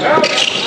Out.